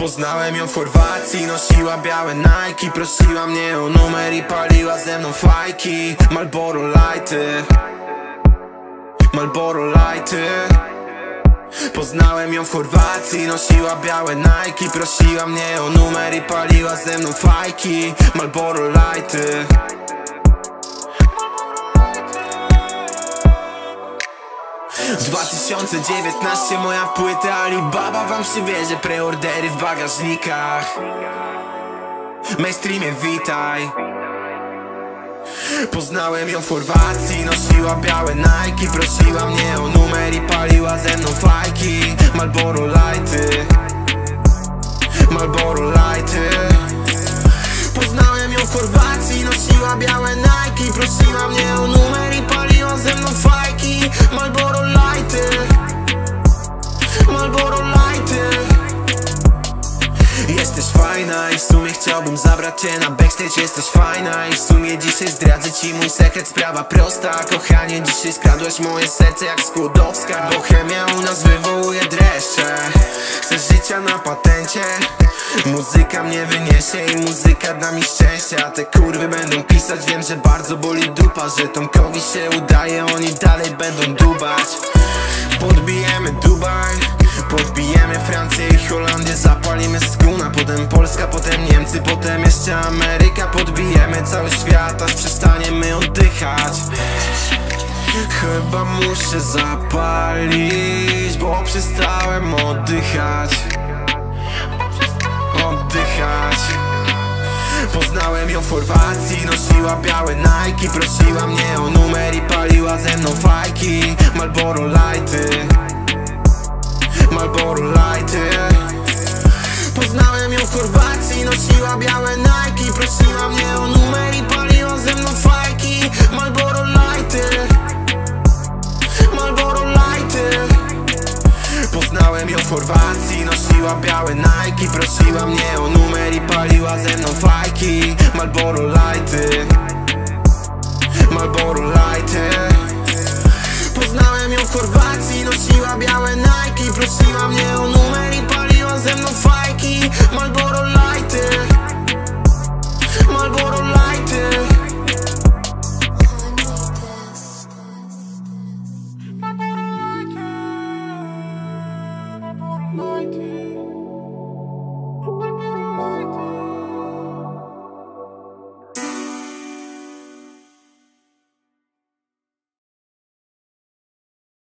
Poznałem ją w Chorwacji, nosiła białe Nike Prosiła mnie o numer i paliła ze mną fajki. Malboro Lighty. Malboro Lighty. Poznałem ją w Chorwacji, nosiła białe Nike Prosiła mnie o numer i paliła ze mną fajki. Malboro Lighty 2019 moja płyta Alibaba wam się wiezie Preordery w bagażnikach. Mainstreamie witaj. Poznałem ją w Chorwacji Nosiła białe Nike Prosiła mnie o numer i paliła ze mną fajki. Malboro Lighty. Malboro Lighty. Poznałem ją w Chorwacji Nosiła białe Nike Prosiła mnie o Fajna i w sumie chciałbym zabrać cię na backstage Jesteś fajna i w sumie dzisiaj zdradzę ci mój sekret Sprawa prosta, kochanie Dzisiaj skradłaś moje serce jak Skłodowska Bohemia u nas wywołuje dreszcze. Chcę życia na patencie? Muzyka mnie wyniesie i muzyka da mi szczęście A te kurwy będą pisać, wiem, że bardzo boli dupa Że Tomkowi się udaje, oni dalej będą dubać. Podbijemy Dubaj Podbijemy Francję i Holandię Zapalimy skuna, potem Polska, potem Niemcy Potem jeszcze Ameryka. Podbijemy cały świat, aż przestaniemy oddychać. Chyba muszę zapalić Bo przestałem oddychać. Oddychać. Poznałem ją w Chorwacji Nosiła białe Nike. Prosiła mnie o numer i paliła ze mną fajki. Malboro Lighty Lighty Poznałem ją w Chorwacji Nosiła białe Nike Prosiła mnie o numer i paliła ze mną fajki. Malboro Lighty. Malboro Lighty. Poznałem ją w Chorwacji Nosiła białe Nike Prosiła mnie o numer i paliła ze mną fajki. Malboro Lighty